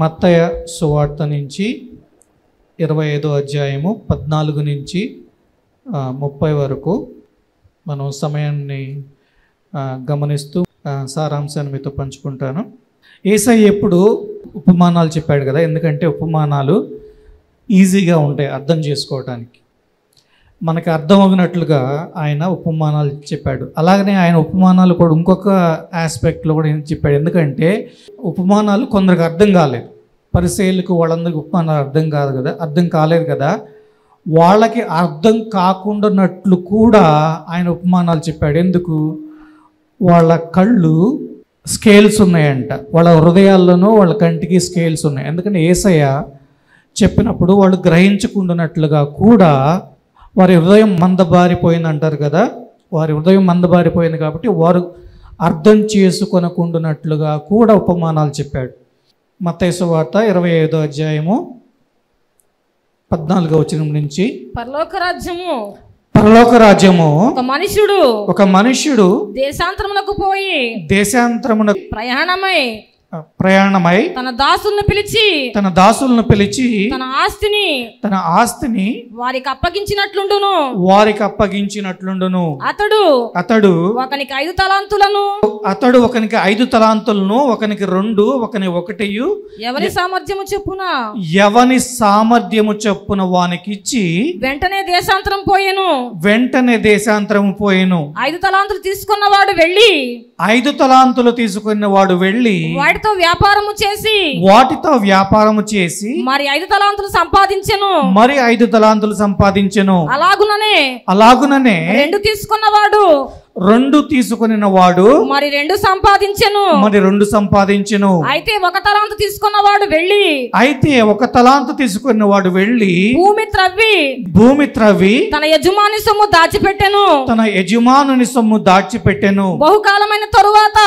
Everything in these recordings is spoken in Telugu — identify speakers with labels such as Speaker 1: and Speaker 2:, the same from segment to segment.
Speaker 1: మత్తయ సువార్త నుంచి ఇరవై ఐదో అధ్యాయము పద్నాలుగు నుంచి ముప్పై వరకు మనం సమయాన్ని గమనిస్తూ సారాంశాన్ని మీతో పంచుకుంటాను. ఏసై ఎప్పుడు ఉపమానాలు చెప్పాడు కదా ఎందుకంటే ఉపమానాలు ఈజీగా ఉంటాయి అర్థం చేసుకోవడానికి మనకి అర్థమవునట్లుగా ఆయన ఉపమానాలు చెప్పాడు. అలాగనే ఆయన ఉపమానాలు కూడా ఇంకొక ఆస్పెక్ట్లో కూడా చెప్పాడు. ఎందుకంటే ఉపమానాలు కొందరికి అర్థం కాలేదు. పరిశీలకు వాళ్ళందరికీ ఉపమానాలు అర్థం కాదు కదా అర్థం కాలేదు కదా. వాళ్ళకి అర్థం కాకుండానట్లు కూడా ఆయన ఉపమానాలు చెప్పాడు. ఎందుకు? వాళ్ళ కళ్ళు స్కేల్స్ ఉన్నాయంట. వాళ్ళ హృదయాల్లోనూ వాళ్ళ కంటికి స్కేల్స్ ఉన్నాయి. ఎందుకంటే ఏసయ్య చెప్పినప్పుడు వాళ్ళు గ్రహించకుండానట్లుగా కూడా వారి హృదయం మందబారిపోయింది అంటారు కదా. వారి హృదయం మందబారిపోయింది కాబట్టి వారు అర్థం చేసుకొనకుండానట్లుగా కూడా ఉపమానాలు చెప్పాడు. మత్తైసు వార్త ఇరవై ఐదో అధ్యాయము పద్నాలుగో వచనం నుంచి.
Speaker 2: పరలోక రాజ్యము.
Speaker 1: పరలోక రాజ్యము
Speaker 2: ఒక మనుషుడు
Speaker 1: ఒక మనుష్యుడు
Speaker 2: దేశాంతరమునకు పోయి
Speaker 1: దేశాంతరమున
Speaker 2: ప్రయాణమై
Speaker 1: ప్రయాణమై
Speaker 2: తన దాసులను పిలిచి
Speaker 1: తన దాసులను పిలిచి
Speaker 2: తన ఆస్తిని
Speaker 1: తన ఆస్తిని
Speaker 2: వారికి అప్పగించినట్లుండును.
Speaker 1: వారికి అప్పగించినట్లుండును.
Speaker 2: అతడు
Speaker 1: అతడు
Speaker 2: ఒకనికి ఐదు తలాంతులను.
Speaker 1: అతడు ఒకనికి ఐదు తలాంతులను ఒకనికి రెండు ఒకని ఒకటియు.
Speaker 2: ఎవరి సామర్థ్యము చెప్పున?
Speaker 1: ఎవని సామర్థ్యము చొప్పున వానికిచ్చి
Speaker 2: వెంటనే దేశాంతరం పోయెను.
Speaker 1: వెంటనే దేశాంతరము పోయెను.
Speaker 2: ఐదు తలాంతులు తీసుకున్నవాడు వెళ్ళి
Speaker 1: ఐదు తలాంతులు తీసుకున్న వాడు వెళ్ళి
Speaker 2: వాటితో వ్యాపారము చేసి
Speaker 1: వాటితో వ్యాపారము చేసి
Speaker 2: మరి ఐదు తలాంతులు సంపాదించెను.
Speaker 1: మరి ఐదు తలాంతులు సంపాదించెను.
Speaker 2: అలాగుననే
Speaker 1: అలాగుననే
Speaker 2: రెండు తీసుకున్నవాడు
Speaker 1: రెండు తీసుకునిన వాడు
Speaker 2: మరి రెండు సంపాదించెను.
Speaker 1: మరి రెండు సంపాదించెను.
Speaker 2: అయితే ఒక తలాంతు తీసుకున్నవాడు వెళ్ళి
Speaker 1: అయితే ఒక తలాంతు తీసుకున్న వాడు వెళ్ళి
Speaker 2: భూమి త్రవ్వి.
Speaker 1: భూమి త్రవ్వి
Speaker 2: తన యజమాని సొమ్ము దాచిపెట్టెను.
Speaker 1: తన యజమానుని సొమ్ము దాచిపెట్టెను.
Speaker 2: బహుకాలమైన తరువాత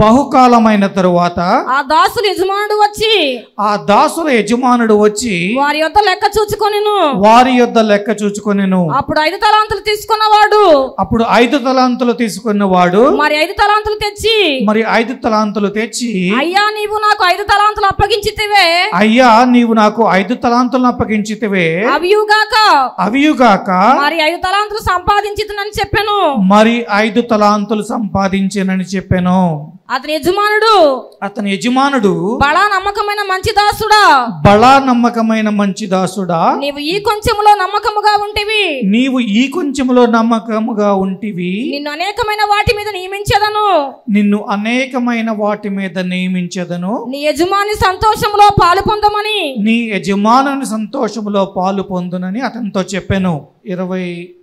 Speaker 1: బహుకాలమైన తరువాత
Speaker 2: ఆ దాసులు యజమానుడు వచ్చి
Speaker 1: ఆ దాసుల యజమానుడు వచ్చి
Speaker 2: వారి యొద్ద లెక్క చూచుకొనిను.
Speaker 1: వారి యొద్ద లెక్క చూచుకొనెను.
Speaker 2: అప్పుడు ఐదు తలాంతులు తీసుకున్నవాడు.
Speaker 1: అప్పుడు ఐదు తలాంతులు తీసుకున్న వాడు
Speaker 2: మరి ఐదు తలాంతులు తెచ్చి?
Speaker 1: మరి ఐదు తలాంతులు తెచ్చి
Speaker 2: అయ్యా నీవు నాకు ఐదు తలాంతులు అప్పగించితివే.
Speaker 1: అయ్యా నీవు నాకు ఐదు తలాంతులను అప్పగించితివే.
Speaker 2: అవియుగాక?
Speaker 1: అవియుగాక
Speaker 2: మరి ఐదు తలాంతులు సంపాదించితునని చెప్పాను.
Speaker 1: మరి ఐదు తలాంతులు సంపాదించానని చెప్పాను.
Speaker 2: అతని యజమానుడు.
Speaker 1: అతని యజమానుడు
Speaker 2: బడా నమ్మకమైన మంచి దాసుడా.
Speaker 1: బలా నమ్మకమైన మంచి దాసుడా.
Speaker 2: నీవు ఈ కొంచెములో నమ్మకముగా ఉంటివి.
Speaker 1: నీవు ఈ కొంచెములో నమ్మకముగా ఉంటివి.
Speaker 2: నిన్ను అనేకమైన వాటి మీద నియమించదను.
Speaker 1: నిన్ను అనేకమైన వాటి మీద నియమించదను.
Speaker 2: నీ యజమాని సంతోషంలో పాలు పొందమని.
Speaker 1: నీ యజమానుని సంతోషములో పాలు పొందునని అతనితో చెప్పాను. ఇరవై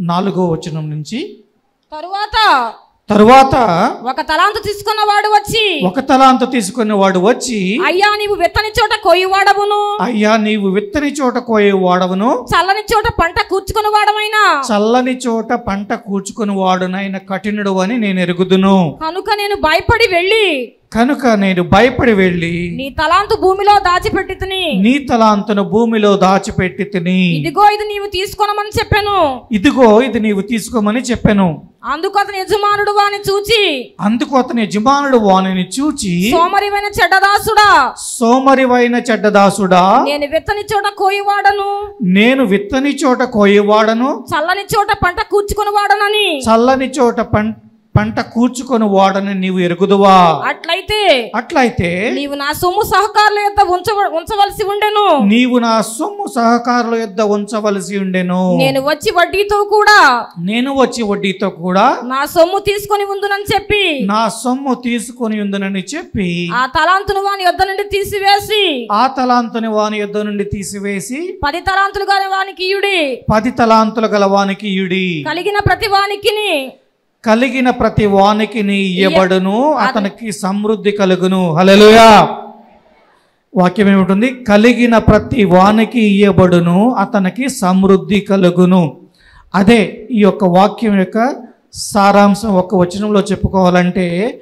Speaker 1: నాలుగో వచనం నుంచి.
Speaker 2: తరువాత
Speaker 1: తరువాత
Speaker 2: ఒక తలాంతు తీసుకున్నవాడు వచ్చి
Speaker 1: ఒక తలాంత తీసుకున్న వాడు వచ్చి
Speaker 2: అయ్యా నీవు విత్తని చోట కొయ్యవాడవును.
Speaker 1: అయ్యా నీవు విత్తని చోట కోయే వాడవును
Speaker 2: చల్లని చోట పంట కూర్చుకుని వాడమైనా.
Speaker 1: చల్లని చోట పంట కూర్చుకుని వాడునైన కఠినుడు అని నేను ఎరుగుదును.
Speaker 2: కనుక నేను భయపడి వెళ్ళి
Speaker 1: కనుక నేను భయపడి వెళ్ళి
Speaker 2: నీ తలాంతు భూమిలో దాచిపెట్టి తిని
Speaker 1: నీ తలాంతును భూమిలో దాచిపెట్టి తిని.
Speaker 2: ఇదిగో ఇది నీవు తీసుకొనమని చెప్పాను.
Speaker 1: ఇదిగో ఇది నీవు తీసుకోమని చెప్పాను.
Speaker 2: అందుకు అతని యజమానుడు వాని చూచి.
Speaker 1: అందుకు అతని యజమానుడు వానిని చూచి
Speaker 2: సోమరివైన చెడ్డదాసుడా.
Speaker 1: సోమరివైన చెడ్డదాసుడా
Speaker 2: నేను విత్తని చోట కోయివాడను.
Speaker 1: నేను విత్తని చోట కోయేవాడను
Speaker 2: చల్లని చోట పంట కూర్చుకుని వాడనని.
Speaker 1: చల్లని చోట పం పంట కూర్చుకొని వాడని నీవు ఎరుగుదువా?
Speaker 2: అట్లయితే
Speaker 1: అట్లయితే
Speaker 2: నీవు నా సొమ్ము సహకారుల యొక్క ఉంచ ఉంచవలసి ఉండెను.
Speaker 1: నీవు నా సొమ్ము సహకారుల యొద్ద ఉంచవలసి ఉండెను.
Speaker 2: నేను వచ్చి వడ్డీతో కూడా
Speaker 1: నేను వచ్చి వడ్డీతో కూడా
Speaker 2: నా సొమ్ము తీసుకొని ఉందునని చెప్పి
Speaker 1: నా సొమ్ము తీసుకొని ఉందనని చెప్పి
Speaker 2: ఆ తలాంతును వాని యొద్ద నుండి తీసివేసి
Speaker 1: ఆ తలాంతుని వాని యొద్ద నుండి తీసివేసి
Speaker 2: పది తలాంతులు గాని వానికి ఇయుడి.
Speaker 1: పది తలాంతుల గల వానికి ఇయుడి.
Speaker 2: కలిగిన ప్రతి వానికిని
Speaker 1: కలిగిన ప్రతి వానికి ఇయ్యబడును అతనికి సమృద్ధి కలుగును. హల్లెలూయా వాక్యం ఏమిటుంది? కలిగిన ప్రతి వానికి ఇయ్యబడును అతనికి సమృద్ధి కలుగును. అదే ఈ యొక్క వాక్యం యొక్క సారాంశం ఒక వచనంలో చెప్పుకోవాలంటే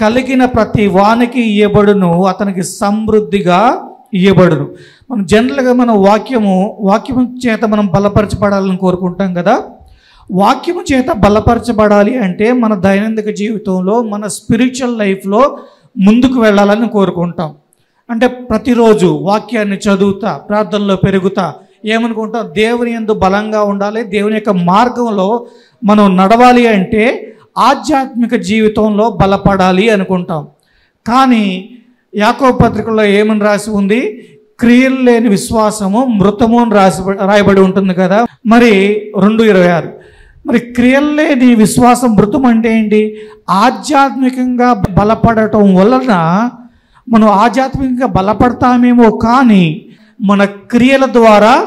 Speaker 1: కలిగిన ప్రతి వానికి ఇయ్యబడును అతనికి సమృద్ధిగా ఇయ్యబడును. మనం జనరల్గా మన వాక్యము వాక్యము చేత మనం బలపరచబడాలని కోరుకుంటాం కదా? వాక్యము చేత బలపరచబడాలి అంటే మన దైనందిక జీవితంలో మన స్పిరిచువల్ లైఫ్లో ముందుకు వెళ్ళాలని కోరుకుంటాం. అంటే ప్రతిరోజు వాక్యాన్ని చదువుతా ప్రార్థనలో పెరుగుతా ఏమనుకుంటాం? దేవుని ఎందు బలంగా ఉండాలి. దేవుని యొక్క మార్గంలో మనం నడవాలి అంటే ఆధ్యాత్మిక జీవితంలో బలపడాలి అనుకుంటాం. కానీ యాకో పత్రికలో ఏమని రాసి ఉంది? క్రియలు లేని విశ్వాసము మృతము అని రాసి రాయబడి ఉంటుంది కదా. మరి రెండు ఇరవై ఆరు. మరి క్రియలు నీ విశ్వాసం మృతం అంటే ఏంటి? ఆధ్యాత్మికంగా బలపడటం వలన మనం ఆధ్యాత్మికంగా బలపడతామేమో కానీ మన క్రియల ద్వారా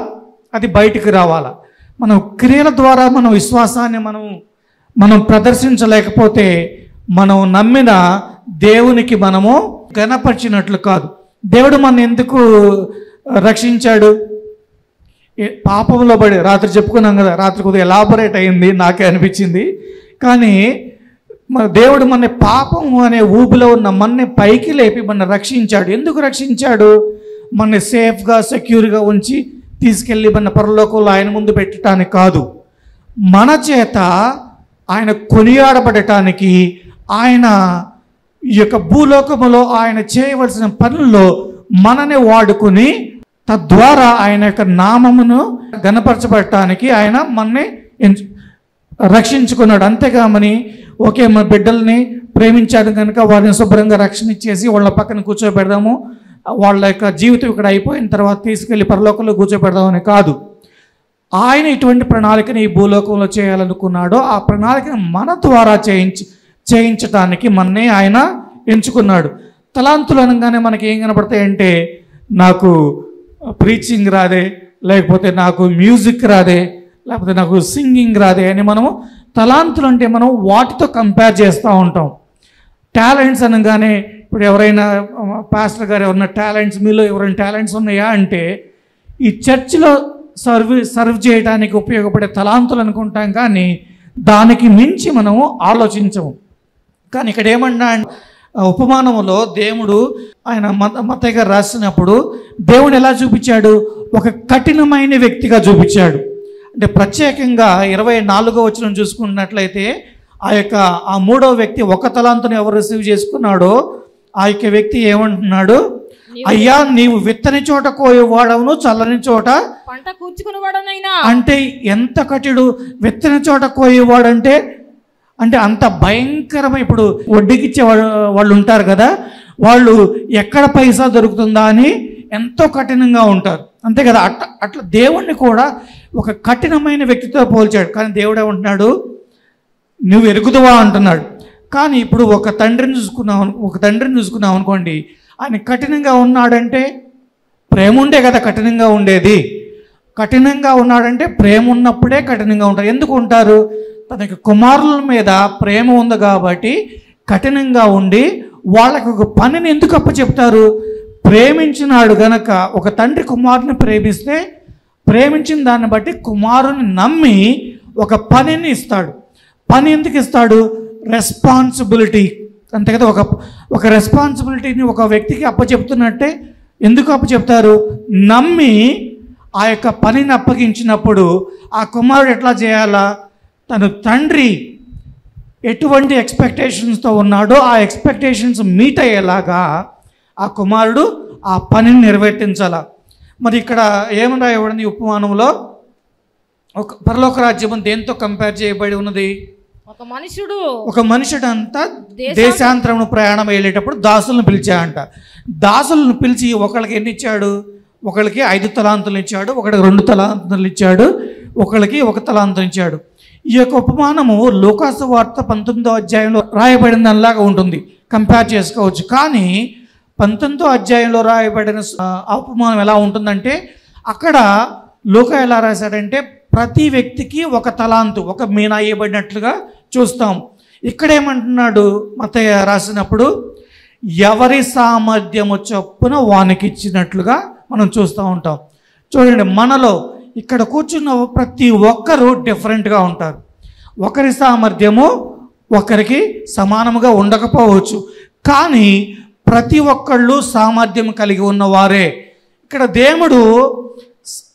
Speaker 1: అది బయటికి రావాలా? మనం క్రియల ద్వారా మన విశ్వాసాన్ని మనం మనం ప్రదర్శించలేకపోతే మనం నమ్మిన దేవునికి మనము గణపరిచినట్లు కాదు. దేవుడు మన ఎందుకు రక్షించాడు? పాపంలో పడి రాత్రి చెప్పుకున్నాం కదా రాత్రి కొద్దిగా ఎలాబరేట్ అయింది నాకే అనిపించింది. కానీ మన దేవుడు మన పాపం అనే ఊపిలో ఉన్న మన్ని పైకి లేపి మన రక్షించాడు. ఎందుకు రక్షించాడు? మన సేఫ్గా సెక్యూర్గా ఉంచి తీసుకెళ్ళి మన పరలోకంలో ఆయన ముందు పెట్టడానికి కాదు. మన చేత ఆయన కొనియాడబడటానికి ఆయన ఈ యొక్క భూలోకములో ఆయన చేయవలసిన పనుల్లో మనని వాడుకుని తద్వారా ఆయన యొక్క నామమును గణపరచబడటానికి ఆయన మనని ఎంచు- రక్షించుకున్నాడు. అంతేగామని ఓకే మన బిడ్డల్ని ప్రేమించాడు కనుక వారిని శుభ్రంగా రక్షణ ఇచ్చేసి వాళ్ళ పక్కన కూర్చోబెడదాము. వాళ్ళ యొక్క జీవితం ఇక్కడ అయిపోయిన తర్వాత తీసుకెళ్ళి పరలోకంలో కూర్చోబెడదామని కాదు. ఆయన ఇటువంటి ప్రణాళికని ఈ భూలోకంలో చేయాలనుకున్నాడో ఆ ప్రణాళికను మన ద్వారా చేయించి చేయించటానికి మన్నే ఆయన ఎంచుకున్నాడు. తలాంతులు అనగానే మనకి ఏం కనపడతాయంటే నాకు ప్రీచింగ్ రాదే లేకపోతే నాకు మ్యూజిక్ రాదే లేకపోతే నాకు సింగింగ్ రాదే అని మనము తలాంతులు అంటే మనం వాటితో కంపేర్ చేస్తూ ఉంటాం. టాలెంట్స్ అనగానే ఇప్పుడు ఎవరైనా పాస్టర్ గారు ఎవరైనా టాలెంట్స్ మీలో ఎవరైనా టాలెంట్స్ ఉన్నాయా అంటే ఈ చర్చిలో సర్వ్ సర్వ్ చేయడానికి ఉపయోగపడే తలాంతులు అనుకుంటాం కానీ దానికి మించి మనము ఆలోచించము. కానీ ఇక్కడ ఏమన్నా ఉపమానములో దేవుడు ఆయన మత మతయ్య గారు రాసినప్పుడు దేవుడు ఎలా చూపించాడు? ఒక కఠినమైన వ్యక్తిగా చూపించాడు. అంటే ప్రత్యేకంగా ఇరవై నాలుగో వచ్చిన చూసుకున్నట్లయితే ఆ యొక్క ఆ మూడో వ్యక్తి ఒక తలాంతుని ఎవరు రిసీవ్ చేసుకున్నాడో ఆ యొక్క వ్యక్తి ఏమంటున్నాడు? అయ్యా నీవు విత్తని చోట కోయవాడవును చల్లని చోట
Speaker 2: పంట కూర్చుకునివాడనైనా
Speaker 1: అంటే ఎంత కఠిడు విత్తన చోట కోయేవాడంటే అంటే అంటే అంత భయంకరమైన ఇప్పుడు వడ్డీకిచ్చే వాళ్ళు వాళ్ళు ఉంటారు కదా వాళ్ళు ఎక్కడ పైసా దొరుకుతుందా అని ఎంతో కఠినంగా ఉంటారు. అంతే కదా అట్లా అట్లా దేవుణ్ణి కూడా ఒక కఠినమైన వ్యక్తితో పోల్చాడు. కానీ దేవుడు ఏమంటున్నాడు? నువ్వు ఎరుగుదువా అంటున్నాడు. కానీ ఇప్పుడు ఒక తండ్రిని చూసుకున్నావు ఒక తండ్రిని చూసుకున్నావు అనుకోండి ఆయన కఠినంగా ఉన్నాడంటే ప్రేమ ఉండే కదా కఠినంగా ఉండేది. కఠినంగా ఉన్నాడంటే ప్రేమ ఉన్నప్పుడే కఠినంగా ఉంటారు. ఎందుకు ఉంటారు? తనకి కుమారుల మీద ప్రేమ ఉంది కాబట్టి కఠినంగా ఉండి వాళ్ళకి ఒక పనిని ఎందుకు అప్పచెప్తారు? ప్రేమించినాడు గనక ఒక తండ్రి కుమారుని ప్రేమిస్తే ప్రేమించిన దాన్ని బట్టి కుమారుని నమ్మి ఒక పనిని ఇస్తాడు. పని ఎందుకు ఇస్తాడు? రెస్పాన్సిబిలిటీ అంతే కదా ఒక ఒక రెస్పాన్సిబిలిటీని ఒక వ్యక్తికి అప్పచెప్తున్నట్టే ఎందుకు అప్పచెప్తారు? నమ్మి ఆ యొక్క పనిని అప్పగించినప్పుడు ఆ కుమారుడు ఎట్లా చేయాలా? తను తండ్రి ఎటువంటి ఎక్స్పెక్టేషన్స్తో ఉన్నాడో ఆ ఎక్స్పెక్టేషన్స్ మీట్ అయ్యేలాగా ఆ కుమారుడు ఆ పనిని నిర్వర్తించాల. మరి ఇక్కడ ఏమని రాయబడింది ఈ ఉపమానంలో? ఒక పరలోక రాజ్యం దేంతో కంపేర్ చేయబడి ఉన్నది?
Speaker 2: ఒక మనుషుడు
Speaker 1: ఒక మనుషుడంతా
Speaker 2: దేశాంత-
Speaker 1: దేశాంతరమును ప్రయాణం వెళ్ళేటప్పుడు దాసులను పిలిచాడంట. దాసులను పిలిచి ఒకళ్ళకి ఎన్ని ఇచ్చాడు? ఒకళ్ళకి ఐదు తలాంతులు ఇచ్చాడు ఒకడికి రెండు తలాంతులు ఇచ్చాడు ఒకళ్ళకి ఒక తలాంతం ఇచ్చాడు. ఈ యొక్క ఉపమానము లోకాసు వార్త పంతొమ్మిదో అధ్యాయంలో రాయబడిన దానిలాగా ఉంటుంది. కంపేర్ చేసుకోవచ్చు. కానీ పంతొమ్మిదో అధ్యాయంలో రాయబడిన ఆ, ఉపమానం ఎలా ఉంటుందంటే అక్కడ లోక ఎలా రాశాడంటే ప్రతి వ్యక్తికి ఒక తలాంతు ఒక మీనా ఇవ్వబడినట్లుగా చూస్తాం. ఇక్కడ ఏమంటున్నాడు మతయ్య రాసినప్పుడు ఎవరి సామర్థ్యము చొప్పున వానికి ఇచ్చినట్లుగా మనం చూస్తూ ఉంటాం. చూడండి మనలో ఇక్కడ కూర్చున్న ప్రతి ఒక్కరూ డిఫరెంట్గా ఉంటారు. ఒకరి సామర్థ్యము ఒకరికి సమానముగా ఉండకపోవచ్చు. కానీ ప్రతి ఒక్కళ్ళు సామర్థ్యం కలిగి ఉన్నవారే. ఇక్కడ దేవుడు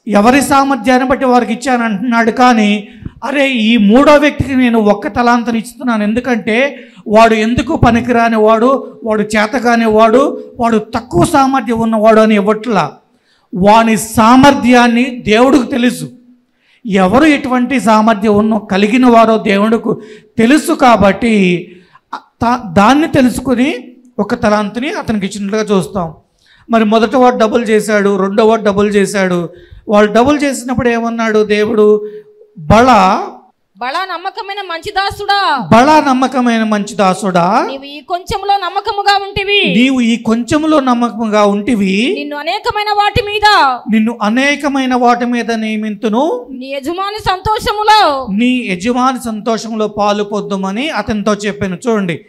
Speaker 1: ఎవరి సామర్థ్యాన్ని బట్టి వారికి ఇచ్చాను అంటున్నాడు కానీ అరే ఈ మూడో వ్యక్తికి నేను ఒక్క తలాంతని ఇస్తున్నాను. ఎందుకంటే వాడు ఎందుకు పనికిరాని వాడు వాడు చేతగాని వాడు వాడు తక్కువ సామర్థ్యం ఉన్నవాడు అని ఇవ్వట్లా. వాని సామర్థ్యాన్ని దేవుడికి తెలుసు. ఎవరు ఎటువంటి సామర్థ్యం ఉన్నో కలిగిన వారో దేవుడికి తెలుసు కాబట్టి దాన్ని తెలుసుకుని ఒక తలాంతిని అతనికి ఇచ్చినట్లుగా చూస్తాం. మరి మొదట వాడు డబుల్ చేశాడు రెండో వాడు డబుల్ చేశాడు. వాళ్ళు డబుల్ చేసినప్పుడు ఏమన్నాడు దేవుడు? బళ
Speaker 2: బలా నమ్మకమైన మంచి దాసుడా?
Speaker 1: బళ నమ్మకమైన మంచి దాసుడా?
Speaker 2: నీవు ఈ కొంచెంలో నమ్మకముగా ఉంటివి.
Speaker 1: నీవు ఈ కొంచెములో నమ్మకంగా ఉంటివి.
Speaker 2: నిన్ను అనేకమైన వాటి మీద.
Speaker 1: నిన్ను అనేకమైన వాటి మీద నియమింతును.
Speaker 2: నీ యజమాని సంతోషములో.
Speaker 1: నీ యజమాని సంతోషంలో పాలు పొద్దుమని అతనితో చెప్పాను. చూడండి.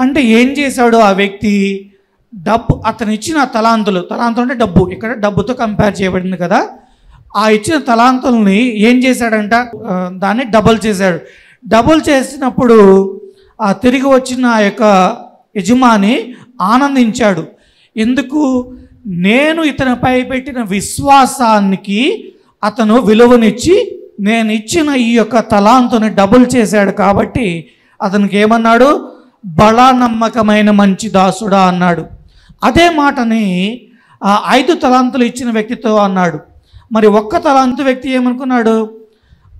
Speaker 1: అంటే ఏం చేశాడు ఆ వ్యక్తి? డబ్బు అతను ఇచ్చిన తలాంతులు. తలాంతులు అంటే డబ్బు. ఇక్కడ డబ్బుతో కంపేర్ చేయబడింది కదా. ఆ ఇచ్చిన తలాంతుల్ని ఏం చేశాడంట? దాన్ని డబుల్ చేశాడు. డబుల్ చేసినప్పుడు ఆ తిరిగి వచ్చిన ఆ యొక్క యజమాని ఆనందించాడు. ఎందుకు? నేను ఇతనిపై పెట్టిన విశ్వాసానికి అతను విలువనిచ్చి నేను ఇచ్చిన ఈ యొక్క తలాంతుని డబుల్ చేశాడు కాబట్టి అతనికి ఏమన్నాడు? బలా నమ్మకమైన మంచి దాసుడా అన్నాడు. అదే మాటని ఆ ఐదు తలాంతులు ఇచ్చిన వ్యక్తితో అన్నాడు. మరి ఒక్క తలాంతు వ్యక్తి ఏమనుకున్నాడు?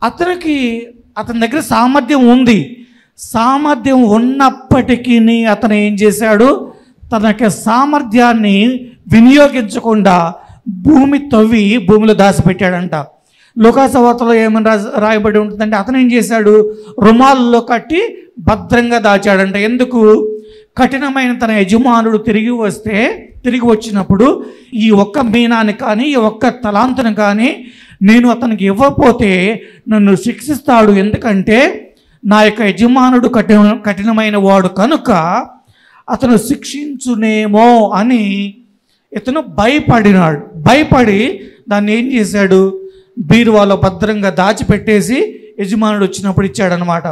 Speaker 1: అతనికి అతని దగ్గర సామర్థ్యం ఉంది. సామర్థ్యం ఉన్నప్పటికీ అతను ఏం చేశాడు? తన యొక్క సామర్థ్యాన్ని వినియోగించకుండా భూమి తవ్వి భూమిలో దాచిపెట్టాడంట. లోకాసవార్తలో ఏమని రా రాయబడి ఉంటుందంటే అతను ఏం చేశాడు? రుమాల్లో కట్టి భద్రంగా దాచాడంట. ఎందుకు? కఠినమైన తన యజమానుడు తిరిగి వస్తే తిరిగి వచ్చినప్పుడు ఈ ఒక్క మీనాన్ని కానీ ఈ ఒక్క తలాంతను కానీ నేను అతనికి ఇవ్వకపోతే నన్ను శిక్షిస్తాడు. ఎందుకంటే నా యొక్క యజమానుడు కఠిన కఠినమైన వాడు కనుక అతను శిక్షించునేమో అని ఇతను భయపడినాడు. భయపడి దాన్ని ఏం చేశాడు? బీరువాలో భద్రంగా దాచిపెట్టేసి యజమానుడు వచ్చినప్పుడు ఇచ్చాడనమాట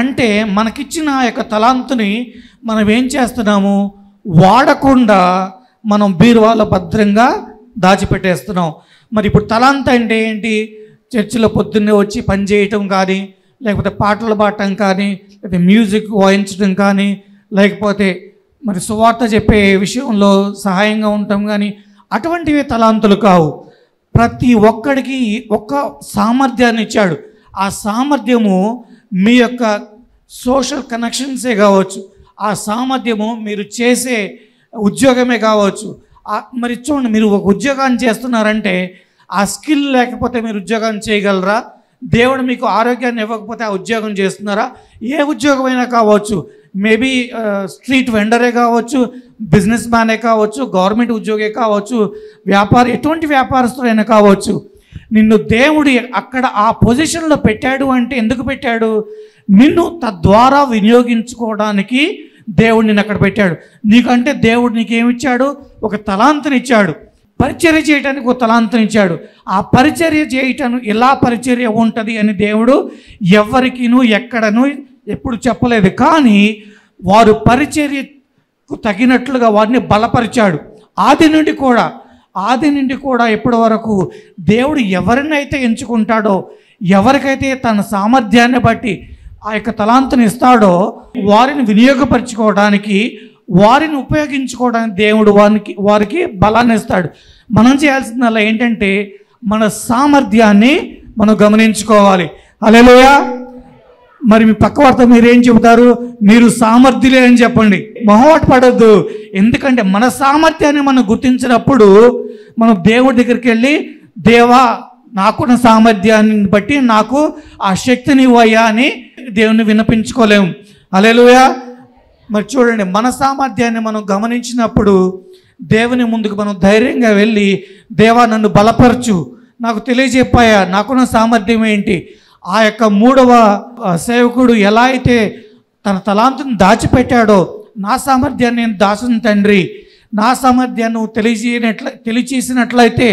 Speaker 1: అంటే మనకిచ్చిన ఆ యొక్క తలాంతుని మనం ఏం చేస్తున్నాము? వాడకుండా మనం బీరువాలో భద్రంగా దాచిపెట్టేస్తున్నాం. మరి ఇప్పుడు తలాంత అంటే ఏంటి? చర్చిలో పొద్దున్నే వచ్చి పని చేయటం కానీ లేకపోతే పాటలు పాడటం కానీ లేకపోతే మ్యూజిక్ వాయించడం కానీ లేకపోతే మరి సువార్త చెప్పే విషయంలో సహాయంగా ఉండటం కానీ అటువంటివి తలాంతులు కావు. ప్రతి ఒక్కడికి ఒక్క సామర్థ్యాన్ని ఇచ్చాడు. ఆ సామర్థ్యము మీ యొక్క సోషల్ కనెక్షన్సే కావచ్చు. ఆ సామర్థ్యము మీరు చేసే ఉద్యోగమే కావచ్చు. ఆ- మరి చూడండి మీరు ఒక ఉద్యోగాన్ని చేస్తున్నారంటే ఆ స్కిల్ లేకపోతే మీరు ఉద్యోగాన్ని చేయగలరా? దేవుడు మీకు ఆరోగ్యాన్ని ఇవ్వకపోతే ఆ ఉద్యోగం చేస్తున్నారా? ఏ ఉద్యోగమైనా కావచ్చు. మేబీ స్ట్రీట్ వెండరే కావచ్చు బిజినెస్ మ్యానే కావచ్చు గవర్నమెంట్ ఉద్యోగే కావచ్చు వ్యాపార ఎటువంటి వ్యాపారస్తుడైనా కావచ్చు. నిన్ను దేవుడు అక్కడ ఆ పొజిషన్లో పెట్టాడు అంటే ఎందుకు పెట్టాడు? నిన్ను తద్వారా వినియోగించుకోవడానికి దేవుడు నిన్ను అక్కడ పెట్టాడు. నీకంటే దేవుడు నీకేమిచ్చాడు? ఒక తలాంతనిచ్చాడు. పరిచర్య చేయటానికి ఒక తలాంతనిచ్చాడు. ఆ పరిచర్య చేయటం ఎలా పరిచర్య ఉంటుంది అని దేవుడు ఎవరికినూ ఎక్కడను ఎప్పుడు చెప్పలేదు. కానీ వారు పరిచర్యకు తగినట్లుగా వారిని బలపరిచాడు. ఆది నుండి కూడా ఆది నుండి కూడా ఇప్పటి వరకు దేవుడు ఎవరినైతే ఎంచుకుంటాడో ఎవరికైతే తన సామర్థ్యాన్ని బట్టి ఆ యొక్క తలాంతుని ఇస్తాడో వారిని వినియోగపరచుకోవడానికి వారిని ఉపయోగించుకోవడానికి దేవుడు వారికి వారికి బలాన్ని ఇస్తాడు. మనం చేయాల్సిందల్లా ఏంటంటే మన సామర్థ్యాన్ని మనం గమనించుకోవాలి. అలెలోయా మరి మీ పక్క వారితో మీరు ఏం చెబుతారు? మీరు సామర్థ్యులే అని చెప్పండి. మొహమాట పడద్దు. ఎందుకంటే మన సామర్థ్యాన్ని మనం గుర్తించినప్పుడు మనం దేవుడి దగ్గరికి వెళ్ళి దేవా నాకున్న సామర్థ్యాన్ని బట్టి నాకు ఆ శక్తిని ఇవ్వయ్యా అని దేవుని వినిపించుకోలేము అలేలుయా మరి చూడండి మన సామర్థ్యాన్ని మనం గమనించినప్పుడు దేవుని ముందుకు మనం ధైర్యంగా వెళ్ళి దేవా నన్ను బలపరచు. నాకు తెలియజెప్పాయా నాకున్న సామర్థ్యం ఏంటి? ఆ యొక్క మూడవ సేవకుడు ఎలా అయితే తన తలాంతుని దాచిపెట్టాడో నా సామర్థ్యాన్ని నేను దాచిన తండ్రి. నా సామర్థ్యాన్ని తెలియజేయనట్ల తెలియచేసినట్లయితే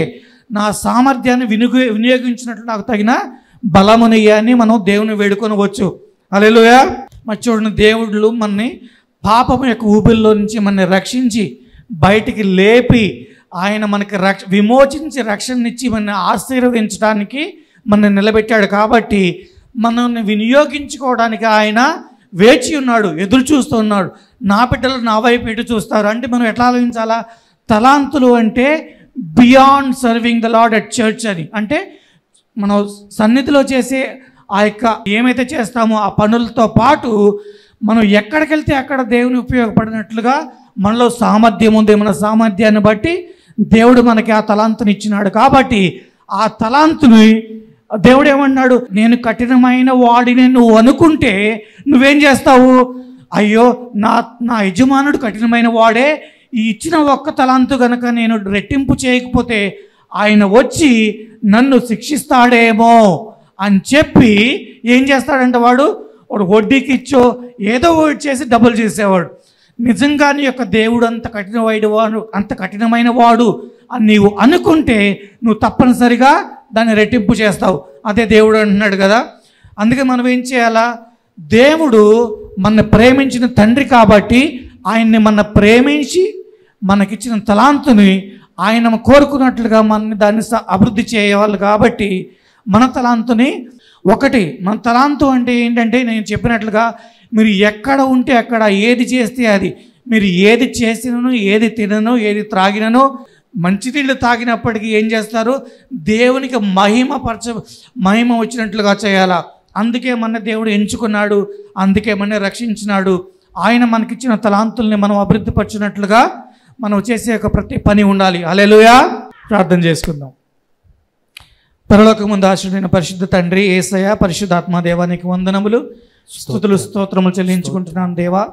Speaker 1: నా సామర్థ్యాన్ని వినియోగ వినియోగించినట్లు నాకు తగిన బలమునియ్యాన్ని అని మనం దేవుని వేడుకొనవచ్చు. అలెలుయా మరి చూడండి దేవుళ్ళు మనని పాపం యొక్క ఊపిరిలో నుంచి మనని రక్షించి బయటికి లేపి ఆయన మనకి రక్ష విమోచించి రక్షణనిచ్చి మనని ఆశీర్వదించడానికి మనని నిలబెట్టాడు కాబట్టి మనల్ని వినియోగించుకోవడానికి ఆయన వేచి ఉన్నాడు ఎదురు చూస్తూ ఉన్నాడు. నా బిడ్డలు నా వైపు ఎటు చూస్తారు? అంటే మనం ఎట్లా ఆలోచించాలా? తలాంతులు అంటే beyond serving the lord at church అని. అంటే మనం సన్నిధిలో చేసే ఆ యొక్క ఏమైతే చేస్తామో ఆ పనులతో పాటు మనం ఎక్కడికి వెళ్తే అక్కడ దేవుని ఉపయోగపడినట్లుగా మనలో సామర్థ్యం ఉంది. మన సామర్థ్యాన్ని బట్టి దేవుడు మనకి ఆ తలాంతుని ఇచ్చినాడు కాబట్టి ఆ తలాంతుని దేవుడు ఏమన్నాడు నేను కఠినమైన వాడిని నువ్వు అనుకుంటే నువ్వేం చేస్తావు? అయ్యో నా నా యజమానుడు కఠినమైన వాడే ఈ ఇచ్చిన ఒక్క తలాంతు గనక నేను రెట్టింపు చేయకపోతే ఆయన వచ్చి నన్ను శిక్షిస్తాడేమో అని చెప్పి ఏం చేస్తాడంటే వాడు వాడు వడ్డీకి ఇచ్చో ఏదో ఒకటి చేసి డబ్బులు చేసేవాడు. నిజంగా నీ యొక్క దేవుడు అంత కఠినమైన వాడు అంత కఠినమైన వాడు అని నీవు అనుకుంటే నువ్వు తప్పనిసరిగా దాన్ని రెట్టింపు చేస్తావు. అదే దేవుడు అంటున్నాడు కదా. అందుకే మనం ఏం చేయాలా? దేవుడు మన ప్రేమించిన తండ్రి కాబట్టి ఆయన్ని మన ప్రేమించి మనకిచ్చిన తలాంతుని ఆయన కోరుకున్నట్లుగా మన దాన్ని స- అభివృద్ధి చేయవాలి కాబట్టి మన తలాంతుని ఒకటి మన తలాంతు అంటే ఏంటంటే నేను చెప్పినట్లుగా మీరు ఎక్కడ ఉంటే అక్కడ ఏది చేస్తే అది. మీరు ఏది చేసినను ఏది తినను ఏది త్రాగినను మంచినీళ్ళు తాగినప్పటికీ ఏం చేస్తారు? దేవునికి మహిమ పరచ మహిమ వచ్చినట్లుగా చేయాలా. అందుకే మన దేవుడు ఎంచుకున్నాడు అందుకే మన రక్షించినాడు. ఆయన మనకిచ్చిన తలాంతుల్ని మనం అభివృద్ధి పరచినట్లుగా మనం చేసే ఒక ప్రతి పని ఉండాలి. అలెలుయా ప్రార్థన చేసుకుందాం. పరలోకముందు ఆశ్రమైన పరిశుద్ధ తండ్రి ఏసయ పరిశుద్ధాత్మ దేవానికి వందనములు. స్థుతులు స్తోత్రములు చెల్లించుకుంటున్నాను దేవా.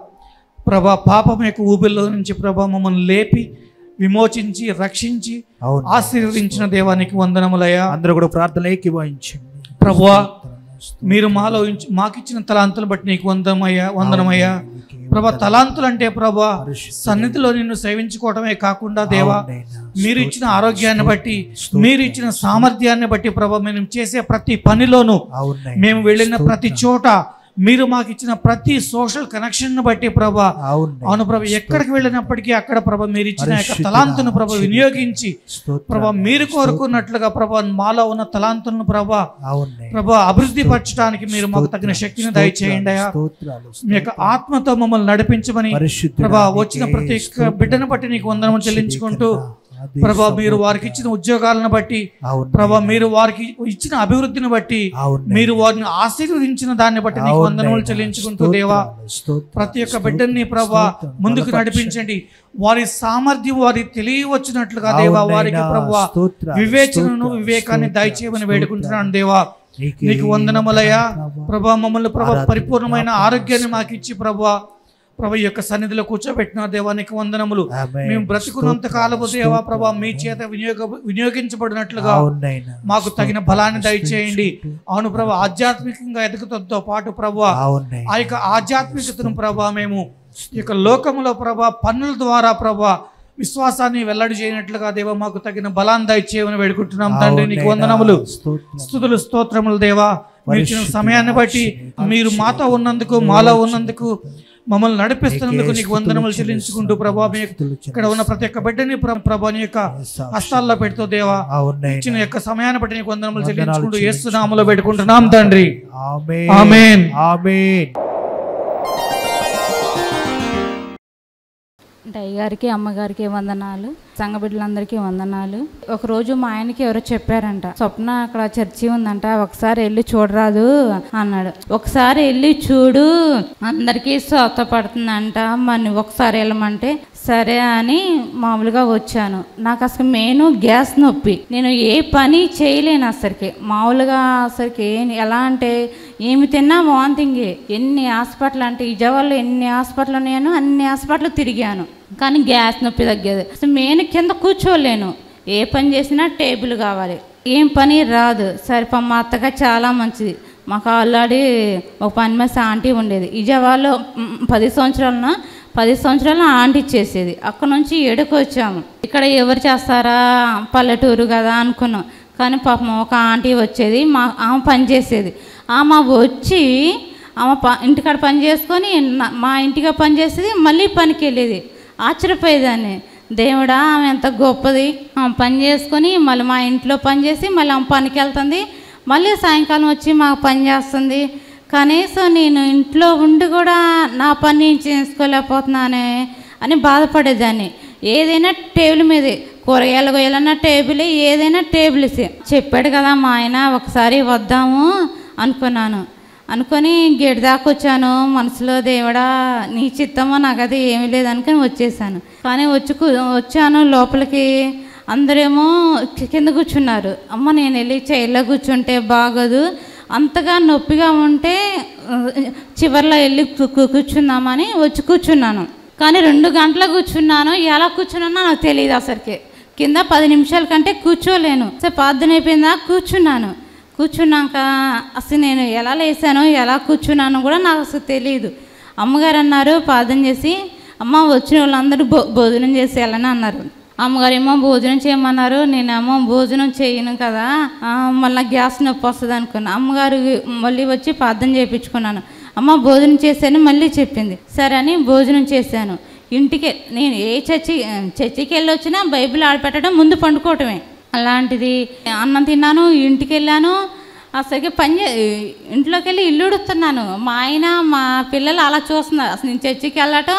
Speaker 1: ప్రభా పాపం యొక్క ఊబిలో నుంచి ప్రభా మమ్మల్ని లేపి విమోచించి రక్షించి ఆశీర్వదించిన దేవానికి వందనములయ్యా.
Speaker 3: అందరూ కూడా ప్రార్థన ఏకీభవించండి.
Speaker 1: ప్రభువా మీరు మాలో మాకిచ్చిన తలాంతులు బట్టి నీకు వందమయ్యా వందనమయ్యా. ప్రభా తలాంతులు అంటే ప్రభా సన్నిధిలో నిన్ను సేవించుకోవటమే కాకుండా దేవా మీరు ఇచ్చిన ఆరోగ్యాన్ని బట్టి మీరు ఇచ్చిన సామర్థ్యాన్ని బట్టి ప్రభా మేము చేసే ప్రతి పనిలోనూ మేము వెళ్ళిన ప్రతి చోట మీరు మాకు ఇచ్చిన ప్రతి సోషల్ కనెక్షన్ బట్టి ప్రభా. అవును ప్రభా ఎక్కడికి వెళ్ళినప్పటికీ అక్కడ ప్రభా మీరు ఇచ్చిన యొక్క తలాంతును ప్రభా వినియోగించి ప్రభా మీరు కోరుకున్నట్లుగా ప్రభా మాలో ఉన్న తలాంతులను ప్రభా ప్రభా అభివృద్ధి పరచడానికి మీరు మాకు తగిన శక్తిని దయచేయండి అయ్యా. మీ యొక్క ఆత్మతో మమ్మల్ని నడిపించమని ప్రభా వచ్చిన ప్రతి బిడ్డను బట్టి నీకు వందనము చెల్లించుకుంటూ ప్రభా మీరు వారికి ఇచ్చిన ఉద్యోగాలను బట్టి ప్రభా మీరు వారికి ఇచ్చిన అభివృద్ధిని బట్టి మీరు వారిని ఆశీర్వదించిన దాన్ని బట్టి నీకు వందనములు చెల్లించుకుంటూ దేవా ప్రతి ఒక్క బిడ్డని ప్రభా ముందుకు నడిపించండి. వారి సామర్థ్యం వారి తెలియవచ్చినట్లుగా దేవా వారికి ప్రభా వివేచనను వివేకాన్ని దయచేయమని వేడుకుంటున్నాను దేవా. నీకు వందనములయ్యా. ప్రభా మమ్మల్ని ప్రభా పరిపూర్ణమైన ఆరోగ్యాన్ని మాకు ఇచ్చి ప్రభా ప్రభా యొక్క సన్నిధిలో కూర్చోబెట్టిన దేవానికి వందనములు. మేము బ్రతుకున్నంత కాలము దేవా ప్రభా మీ చేత వినియోగ వినియోగించబడినట్లుగా మాకు తగిన బలాన్ని దయచేయండి. అవును ప్రభా ఆధ్యాత్మికంగా ఎదుగుతంతో పాటు ప్రభా ఆ యొక్క ఆధ్యాత్మికతను ప్రభా మేము ఈ యొక్క లోకములో ప్రభా పన్నుల ద్వారా ప్రభా విశ్వాసాన్ని వెల్లడి చేయనట్లుగా దేవా మాకు తగిన బలాన్ని దయచేయమని వేడుకుంటున్నాం తండ్రి. నీకు వందనములు. స్థుతులు స్తోత్రములు దేవా. మీరు సమయాన్ని బట్టి మీరు మాతో ఉన్నందుకు మాలో ఉన్నందుకు మమ్మల్ని నడిపిస్తున్నందుకు నీకు వందనములు చెల్లించుకుంటూ ప్రభా ఇక్కడ ఉన్న ప్రతి ఒక్క బిడ్డని ప్ర- ప్రభా నీ యొక్క హస్తాల్లో పెడుతూ దేవా ఇచ్చిన యొక్క సమయాన్ని బట్టి నీకు వందనములు చెల్లించుకుంటూ ఏసునామలో పెట్టుకుంటున్నాం తండ్రి.
Speaker 3: ఆమేన్.
Speaker 1: ఆమేన్.
Speaker 4: అంటే అయ్యగారికి అమ్మగారికి వందనాలు సంఘ బిడ్డలందరికీ వందనాలు. ఒకరోజు మా ఆయనకి ఎవరో చెప్పారంట స్వప్న అక్కడ చర్చి ఉందంట ఒకసారి వెళ్ళి చూడరాదు అన్నాడు. ఒకసారి వెళ్ళి చూడు అందరికీ స్వతపడుతుందంట మరి ఒకసారి వెళ్ళమంటే సరే అని మామూలుగా వచ్చాను. నాకు అసలు మెయిన్ గ్యాస్ నొప్పి. నేను ఏ పని చేయలేను అసలుకి. మామూలుగా అసలుకి ఎలా అంటే ఏమి తిన్నా వాంతింగే ఎన్ని హాస్పిటల్ అంటే విజయవాడలో ఎన్ని హాస్పిటల్ ఉన్నాయో అన్ని హాస్పిటల్ తిరిగాను. కానీ గ్యాస్ నొప్పి తగ్గేది. అసలు మెయిన్ కింద కూర్చోలేను. ఏ పని చేసినా టేబుల్ కావాలి. ఏం పని రాదు. సరే మా అత్తగా చాలా మంచిది. మాకు ఆల్రెడీ ఒక పని మనిషి ఆంటీ ఉండేది. విజయవాడలో పది సంవత్సరాలన పది సంవత్సరాలు ఆంటీ చేసేది. అక్కడ నుంచి ఏడుకు వచ్చాము. ఇక్కడ ఎవరు చేస్తారా? పల్లెటూరు కదా అనుకున్నాం. కానీ పాపం ఒక ఆంటీ వచ్చేది మా ఆమె పని చేసేది. ఆమె వచ్చి ఆమె ప ఇంటికాడ పని చేసుకొని మా ఇంటిగా పని చేసేది మళ్ళీ పనికి వెళ్ళేది. ఆశ్చర్యపోయేదాన్ని. దేవుడా ఆమె ఎంత గొప్పది. ఆమె పని చేసుకొని మళ్ళీ మా ఇంట్లో పని చేసి మళ్ళీ ఆమె పనికి వెళ్తుంది. మళ్ళీ సాయంకాలం వచ్చి మాకు పని చేస్తుంది. కనీసం నేను ఇంట్లో ఉండి కూడా నా పని నేను చేసుకోలేకపోతున్నానే అని బాధపడేదాన్ని. ఏదైనా టేబుల్ మీదే కూరగాయలు కొయ్యాలన్నా టేబుల్ ఏదైనా టేబుల్స్ చెప్పాడు కదా మా ఆయన ఒకసారి వద్దాము అనుకున్నాను. అనుకొని గేట్ దాకా వచ్చాను. మనసులో దేవుడా నీ చిత్తమో నాకు అది ఏమీ లేదు వచ్చేసాను. కానీ వచ్చి వచ్చాను. లోపలికి అందరేమో కింద కూర్చున్నారు. అమ్మ నేను వెళ్ళి చైర్లో కూర్చుంటే బాగోదు. అంతగా నొప్పిగా ఉంటే చివరిలో చివర్లో వెళ్ళి కూర్చుందామని వచ్చి కూర్చున్నాను. కానీ రెండు గంటలు కూర్చున్నాను. ఎలా కూర్చున్నానో నాకు తెలియదు అసలుకి. కింద పది నిమిషాల కంటే కూర్చోలేను. సరే పార్థన అయిపోయిందా? కూర్చున్నాను. కూర్చున్నాక అసలు నేను ఎలా లేసాను ఎలా కూర్చున్నాను కూడా నాకు అసలు తెలియదు అమ్మగారు అన్నారు ప్రార్థన చేసి అమ్మ వచ్చిన వాళ్ళందరూ భో భోజనం చేసి వెళ్ళని అన్నారు. అమ్మగారు ఏమో భోజనం చేయమన్నారు. నేనేమో భోజనం చేయను కదా. మళ్ళీ గ్యాస్ నొప్పి వస్తుంది అనుకున్నా. అమ్మగారు మళ్ళీ వచ్చి ప్రార్థన చేయించుకున్నాను. అమ్మ భోజనం చేశాను మళ్ళీ చెప్పింది. సరే అని భోజనం చేశాను. ఇంటికి నేను ఏ చర్చి చర్చికి వెళ్ళి వచ్చినా బైబిల్ ఆడపెట్టడం ముందు పండుకోవటమే. అలాంటిది అన్నం తిన్నాను ఇంటికి వెళ్ళాను. అసలుకి పని చే- ఇంట్లోకి వెళ్ళి ఇల్లు ఉడుతున్నాను మా ఆయన మా పిల్లలు అలా చూస్తున్నారు. అసలు నేను చర్చికి వెళ్ళటం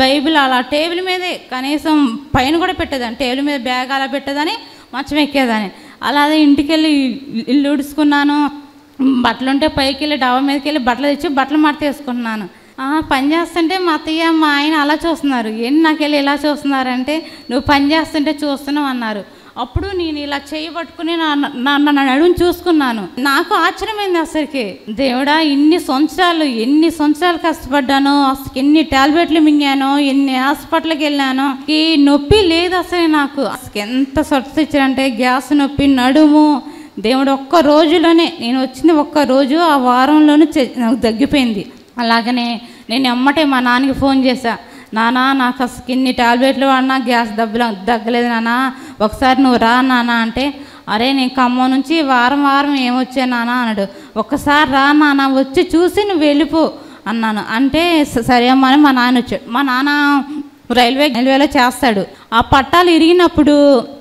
Speaker 4: బైబిల్ అలా టేబుల్ మీదే కనీసం పైన కూడా పెట్టేదాన్ని. టేబుల్ మీద బ్యాగ్ అలా పెట్టేదాన్ని మంచం ఎక్కేదాన్ని. అలాగే ఇంటికి వెళ్ళి ఇల్లు ఉడుచుకున్నాను. బట్టలు ఉంటే పైకి వెళ్ళి డబ్బా మీదకి వెళ్ళి బట్టలు తెచ్చి బట్టలు మడతేసుకుంటున్నాను. పని చేస్తుంటే మా అత్తయ్య మా ఆయన అలా చూస్తున్నారు. ఏంటి నాకు వెళ్ళి ఇలా చూస్తున్నారంటే? నువ్వు పని చేస్తుంటే చూస్తున్నావు అన్నారు. అప్పుడు నేను ఇలా చేయబట్టుకుని నా నా నడుము చూసుకున్నాను. నాకు ఆశ్చర్యమైంది అసలుకి. దేవుడా ఇన్ని సంవత్సరాలు ఎన్ని సంవత్సరాలు కష్టపడ్డాను అసలు ఎన్ని టాబ్లెట్లు మింగాను ఎన్ని హాస్పిటల్కి వెళ్ళాను ఈ నొప్పి లేదు అసలు నాకు. అసలు ఎంత స్వచ్ఛ ఇచ్చారంటే గ్యాస్ నొప్పి నడుము. దేవుడు ఒక్క రోజులోనే నేను వచ్చిన ఒక్క రోజు ఆ వారంలోనే నాకు తగ్గిపోయింది. అలాగనే నేను ఎమ్మటే మా నాన్నకి ఫోన్ చేశా. నానా నాకు అసలు ఇన్ని టాబ్లెట్లు వాడినా గ్యాస్ దెబ్బలు తగ్గలేదు నానా. ఒకసారి నువ్వు రా నాన్న అంటే అరే నేను ఖమ్మం నుంచి వారం వారం ఏమొచ్చా నాన్న అన్నాడు. ఒక్కసారి రా నాన్న వచ్చి చూసి నువ్వు వెళ్ళిపో అన్నాను. అంటే సరే అమ్మా అని మా నాన్న వచ్చాడు. మా నాన్న రైల్వే రైల్వేలో చేస్తాడు. ఆ పట్టాలు ఇరిగినప్పుడు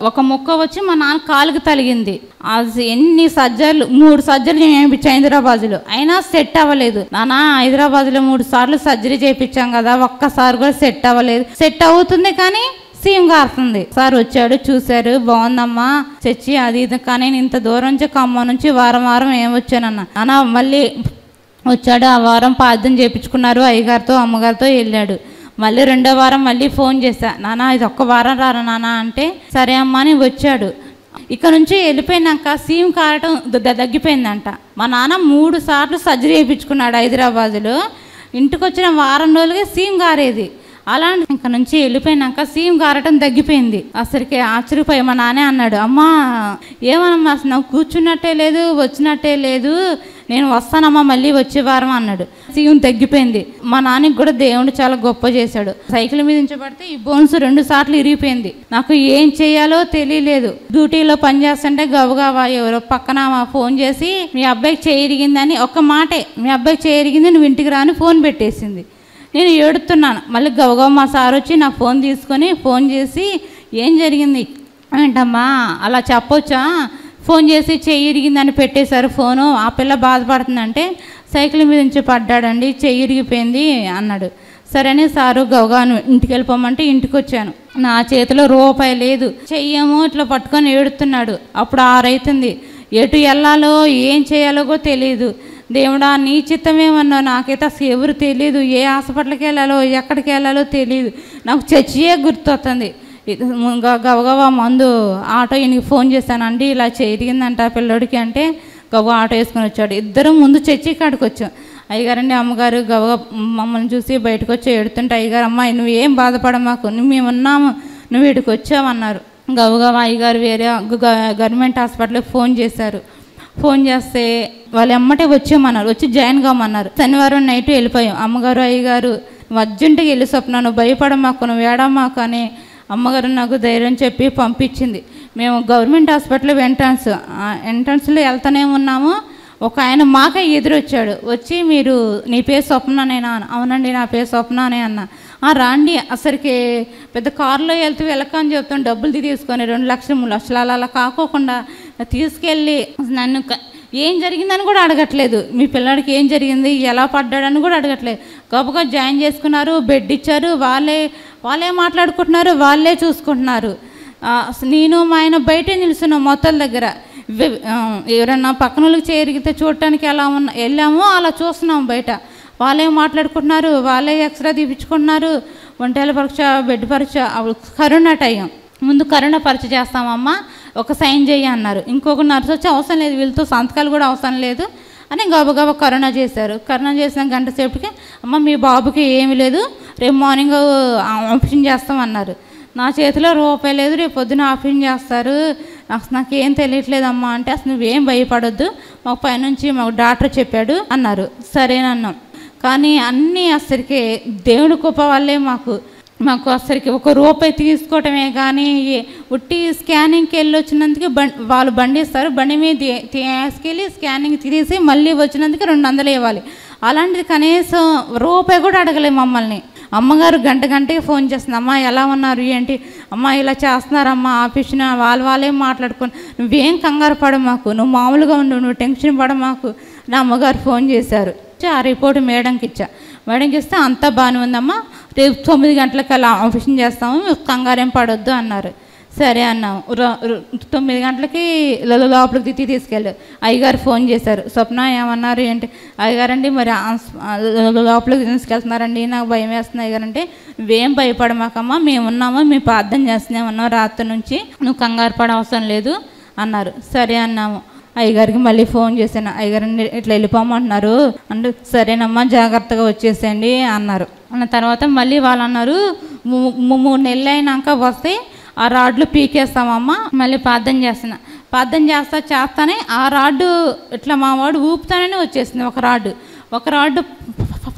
Speaker 4: ఒక ముక్క వచ్చి మా నాన్న కాలుకి తలిగింది అది ఎన్ని సర్జరీలు మూడు సర్జరీలు చేయించాం హైదరాబాద్లో. అయినా సెట్ అవ్వలేదు. నానా హైదరాబాద్లో మూడు సార్లు సర్జరీ చేయించాం కదా ఒక్కసారి కూడా సెట్ అవ్వలేదు. సెట్ అవుతుంది కానీ సీఎం కారుతుంది సార్ వచ్చాడు చూశారు బాగుందమ్మా చచ్చి అది ఇది కానీ నేను ఇంత దూరం నుంచి ఖమ్మం నుంచి వారం వారం ఏం వచ్చానన్న. అన్న మళ్ళీ వచ్చాడు ఆ వారం ప్రార్థన చేయించుకున్నారు అయ్యగారితో అమ్మగారితో వెళ్ళాడు. మళ్ళీ రెండో వారం మళ్ళీ ఫోన్ చేశా. నానా ఇది ఒక్క వారం రారా నాన్న? అంటే సరే అమ్మా అని వచ్చాడు. ఇక్కడ నుంచి వెళ్ళిపోయినాక సీమ్ కారటం ద- తగ్గిపోయిందంట మా నాన్న మూడు సార్లు సర్జరీ చేయించుకున్నాడు హైదరాబాదులో. ఇంటికి వచ్చిన వారం రోజులుగా సీమ్ కారేది అలా ఇంక నుంచి వెళ్ళిపోయినాక సీమ్ గారటం తగ్గిపోయింది. అసలుకి ఆశ్చర్యపోయి మా నానే అన్నాడు. అమ్మా ఏమనమ్మా అసలు నాకు కూర్చున్నట్టే లేదు వచ్చినట్టే లేదు నేను వస్తానమ్మా మళ్ళీ వచ్చే వారం అన్నాడు. సీఎం తగ్గిపోయింది. మా నాన్నకి కూడా దేవుడు చాలా గొప్ప చేశాడు. సైకిల్ మీద ఉంచబడితే ఈ బోన్స్ రెండు సార్లు ఇరిగిపోయింది. నాకు ఏం చేయాలో తెలియలేదు. డ్యూటీలో పనిచేస్తుంటే గబగబా ఎవరో పక్కన ఫోన్ చేసి మీ అబ్బాయికి చేయరిగిందని ఒక్క మాటే మీ అబ్బాయికి చేయరిగింది నువ్వు ఇంటికి రాని ఫోన్ పెట్టేసింది. నేను ఏడుతున్నాను. మళ్ళీ గవగవ మా సార్ వచ్చి నా ఫోన్ తీసుకొని ఫోన్ చేసి ఏం జరిగింది? ఏంటమ్మా అలా చెప్పొచ్చా? ఫోన్ చేసి చెయ్యి ఇరిగిందని పెట్టేశారు ఫోను. ఆ పిల్ల బాధపడుతుందంటే సైకిల్ మీద నుంచి పడ్డాడండి చెయ్యి ఇరిగిపోయింది అన్నాడు. సరేనే సారు గవగాను ఇంటికి వెళ్ళిపోమంటే ఇంటికి వచ్చాను నా చేతిలో రూపాయి లేదు. చెయ్యేమో ఇట్లా పట్టుకొని ఏడుతున్నాడు. అప్పుడు ఆరైతుంది. ఎటు వెళ్ళాలో ఏం చేయాలో కూడా తెలియదు దేవుడా నీ చిత్తమేమన్నా నాకైతే అసలు ఎవరు తెలియదు ఏ హాస్పిటల్కి వెళ్ళాలో ఎక్కడికి వెళ్ళాలో తెలియదు నాకు చర్చియే గుర్తొస్తుంది ఇది గబగబా మందు ఆటో ఈయనకి ఫోన్ చేశానండి. ఇలా చేరిగిందంట పిల్లోడికి అంటే గబగబా ఆటో వేసుకొని వచ్చాడు. ఇద్దరం ముందు చర్చి కాడికి వచ్చాం. అయ్యగారండి అమ్మగారు గబగబా మమ్మల్ని చూసి బయటకు వచ్చి ఏడుతుంటే అయ్యగారు అమ్మాయి నువ్వు ఏం బాధపడమాకు? నువ్వు మేము ఉన్నాము నువ్వు ఇక్కడికి వచ్చావన్నారు. గబగబా అయ్యగారు వేరే గ- గవర్నమెంట్ హాస్పిటల్కి ఫోన్ చేశారు. ఫోన్ చేస్తే వాళ్ళు ఎమ్మటే వచ్చామన్నారు వచ్చి జాయిన్ కామన్నారు. శనివారం నైట్ వెళ్ళిపోయాం. అమ్మగారు అయ్యగారు నువ్వు అర్జెంటుగా వెళ్ళి స్వప్న భయపడమాకు నువ్వు ఏడమాకు అని అమ్మగారు నాకు ధైర్యం చెప్పి పంపించింది. మేము గవర్నమెంట్ హాస్పిటల్ ఎంట్రన్స్ ఎంట్రన్స్లో వెళ్తూనే ఉన్నాము. ఒక ఆయన మాకే ఎదురొచ్చాడు. వచ్చి మీరు నీ పేరు స్వప్ననేనా? అవునండి నా పేరు స్వప్న అనే అన్న రాండి. అసలుకి పెద్ద కారులో వెళ్తూ వెళ్ళకని చెప్తాను డబ్బులు తీసుకొని రెండు లక్షలు మూడు లక్షలు అలా అలా కాకోకుండా తీసుకెళ్ళి నన్ను ఏం జరిగిందని కూడా అడగట్లేదు. మీ పిల్లాడికి ఏం జరిగింది ఎలా పడ్డాడని కూడా అడగట్లేదు. గొప్పగా జాయిన్ చేసుకున్నారు బెడ్ ఇచ్చారు వాళ్ళే వాళ్ళే మాట్లాడుకుంటున్నారు వాళ్ళే చూసుకుంటున్నారు. నేను మా ఆయన బయటే నిలుస్తున్నాం మొత్తం దగ్గర. ఎవరన్నా పక్కన వాళ్ళకి చేరిగితే చూడటానికి ఎలా ఉన్నా వెళ్ళామో అలా చూస్తున్నాం బయట. వాళ్ళే మాట్లాడుకుంటున్నారు వాళ్ళే ఎక్స్రే తీపించుకుంటున్నారు ఒంటేల పరీక్ష బెడ్ పరీక్ష కరోనా టైం. ముందు కరోనా పరీక్ష చేస్తామమ్మా ఒక సైన్ చేయి అన్నారు. ఇంకొక నర్సు వచ్చి అవసరం లేదు వీళ్ళతో సంతకాలు కూడా అవసరం లేదు అని గబగబా కరోనా చేశారు. కరోనా చేసిన గంట సేపటికి అమ్మ మీ బాబుకి ఏమీ లేదు రేపు మార్నింగ్ ఆపరేషన్ చేస్తామన్నారు. నా చేతిలో రూపాయి లేదు రేపు పొద్దున ఆపరేషన్ చేస్తారు. అసలు నాకు ఏం తెలియట్లేదమ్మా అంటే అసలు నువ్వేం భయపడొద్దు. మాకు పైనుంచి మాకు డాక్టర్ చెప్పాడు అన్నారు. సరేనన్నాం. కానీ అన్నీ అసలుకి దేవుడి కృప వల్లే మాకు మాకు అసలుకి ఒక రూపాయి తీసుకోవటమే కానీ ఉట్టి స్కానింగ్కి వెళ్ళి వచ్చినందుకు బండి వాళ్ళు బండి ఇస్తారు బండి మీద తీసుకెళ్ళి స్కానింగ్ తీసి మళ్ళీ వచ్చినందుకు రెండు వందలు ఇవ్వాలి. అలాంటిది కనీసం రూపాయి కూడా అడగలేదు మమ్మల్ని. అమ్మగారు గంట గంటకి ఫోన్ చేస్తుంది. అమ్మ ఎలా ఉన్నారు? ఏంటి? అమ్మ ఇలా చేస్తున్నారమ్మా ఆఫీస్న వాళ్ళు వాళ్ళే మాట్లాడుకొని నువ్వేం కంగారు పడ మాకు నువ్వు మామూలుగా ఉండు నువ్వు టెన్షన్ పడ మాకు నా అమ్మగారు ఫోన్ చేశారు. ఆ రిపోర్ట్ మేడంకి ఇచ్చా మేడం ఇస్తే అంతా బాగానే ఉందమ్మా. రేపు తొమ్మిది గంటలకల్లా ఆపరేషన్ చేస్తాము కంగారేం పడొద్దు అన్నారు. సరే అన్నాం తొమ్మిది గంటలకి లోపలికి తిట్టి తీసుకెళ్ళారు అయ్యగారు ఫోన్ చేశారు. స్వప్న ఏమన్నారు ఏంటి? అయ్యగారండి మరి లోపలికి తీసుకెళ్తున్నారండి నాకు భయం వేస్తుంది అయ్యగారంటే. నువ్వేం భయపడమాకమ్మా మేము ఉన్నామా మేము ప్రార్థన చేస్తూనే ఉన్నాం రాత్రి నుంచి. నువ్వు కంగారు పడ అవసరం లేదు అన్నారు. సరే అన్నాము. అయ్యగారికి మళ్ళీ ఫోన్ చేశాను. అయ్యగారు ఇట్లా వెళ్ళిపోమంటున్నారు. అంటే సరేనమ్మా జాగ్రత్తగా వచ్చేసేయండి అన్నారు. అన్న తర్వాత మళ్ళీ వాళ్ళు అన్నారు "ము- మూడు నెలలు అయినాక వస్తే ఆ రాడ్లు పీకేస్తామమ్మా మళ్ళీ ప్రార్థన చేస్తున్నా. ప్రార్థన చేస్తా చేస్తానే ఆ రాడ్డు ఇట్లా మా వాడు వచ్చేసింది. ఒక రాడ్డు. ఒక రాడ్డు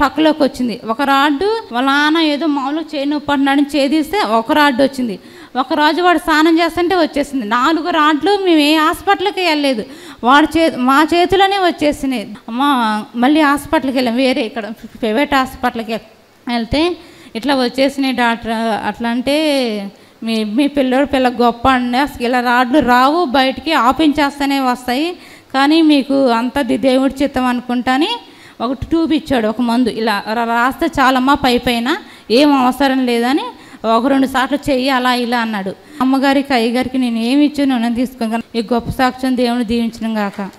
Speaker 4: పక్కలోకి వచ్చింది. ఒక రాడ్డు వాళ్ళ నాన్న ఏదో మామూలుగా చేయి నొప్పి చేదిస్తే ఒక రాడ్డు వచ్చింది. ఒక రోజు వాడు స్నానం చేస్తుంటే వచ్చేసింది. నాలుగు రాడ్లు మేము ఏ హాస్పిటల్కి వెళ్ళలేదు. వాడి చే మా చేతిలోనే వచ్చేసినాయి. మా మళ్ళీ హాస్పిటల్కి వెళ్ళాం. వేరే ఇక్కడ ప్రైవేట్ హాస్పిటల్కి వెళ్తే ఇట్లా వచ్చేసినాయి డాక్టర్. అట్లా అంటే మీ మీ పిల్లోడు పిల్ల గొప్ప అండి. అసలు ఇలా రాడ్లు రావు బయటికి ఆపించేస్తూనే వస్తాయి. కానీ మీకు అంత దేవుడి చిత్తం అనుకుంటాని ఒక ట్యూబ్ ఇచ్చాడు ఒక మందు. ఇలా రాస్తే చాలమ్మా పై పైన. ఏం అవసరం లేదని ఒక రెండు సార్లు చెయ్యి అలా ఇలా అన్నాడు. అమ్మగారికి అయ్యగారికి నేను ఏమి ఇచ్చాను నేను తీసుకుని ఈ గొప్ప సాక్ష్యం దేవుని దీవించడం గాక.